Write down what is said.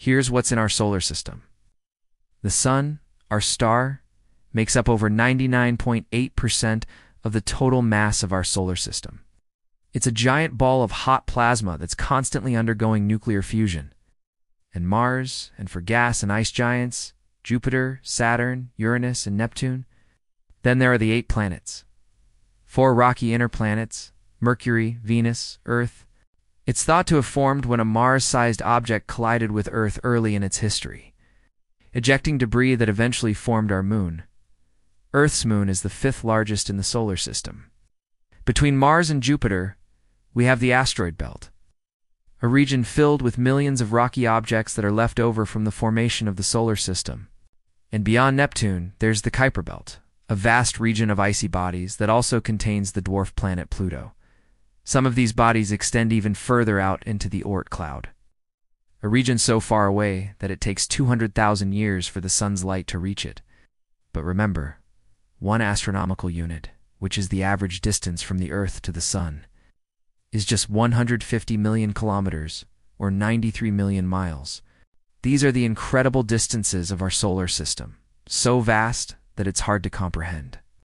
Here's what's in our solar system. The Sun, our star, makes up over 99.8% of the total mass of our solar system. It's a giant ball of hot plasma that's constantly undergoing nuclear fusion. And Mars, and four gas and ice giants, Jupiter, Saturn, Uranus, and Neptune. Then there are the eight planets. Four rocky inner planets Mercury, Venus, Earth. It's thought to have formed when a Mars sized object collided with Earth early in its history, ejecting debris that eventually formed our moon. Earth's moon is the fifth largest in the solar system. Between Mars and Jupiter, we have the asteroid belt, a region filled with millions of rocky objects that are left over from the formation of the solar system. And beyond Neptune, there's the Kuiper Belt, a vast region of icy bodies that also contains the dwarf planet Pluto. Some of these bodies extend even further out into the Oort cloud, a region so far away that it takes 200,000 years for the sun's light to reach it. But remember, one astronomical unit, which is the average distance from the Earth to the Sun, is just 150 million kilometers, or 93 million miles. These are the incredible distances of our solar system, so vast that it's hard to comprehend.